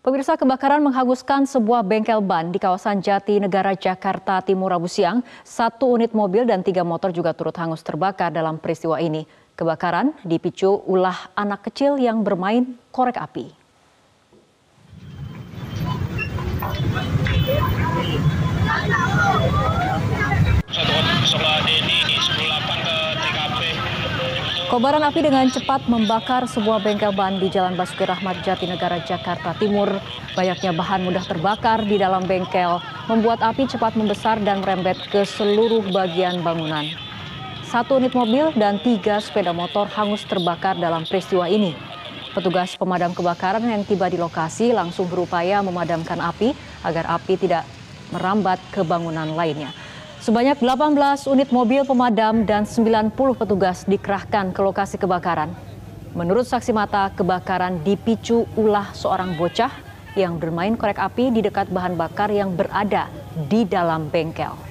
Pemirsa kebakaran menghanguskan sebuah bengkel ban di kawasan Jati Negara Jakarta Timur Rabu siang. Satu unit mobil dan tiga motor juga turut hangus terbakar dalam peristiwa ini. Kebakaran dipicu ulah anak kecil yang bermain korek api. Kobaran api dengan cepat membakar sebuah bengkel ban di Jalan Basuki Rahmat Jatinegara Jakarta Timur. Banyaknya bahan mudah terbakar di dalam bengkel membuat api cepat membesar dan merembet ke seluruh bagian bangunan. Satu unit mobil dan tiga sepeda motor hangus terbakar dalam peristiwa ini. Petugas pemadam kebakaran yang tiba di lokasi langsung berupaya memadamkan api agar api tidak merambat ke bangunan lainnya. Sebanyak 18 unit mobil pemadam dan 90 petugas dikerahkan ke lokasi kebakaran. Menurut saksi mata, kebakaran dipicu ulah seorang bocah yang bermain korek api di dekat bahan bakar yang berada di dalam bengkel.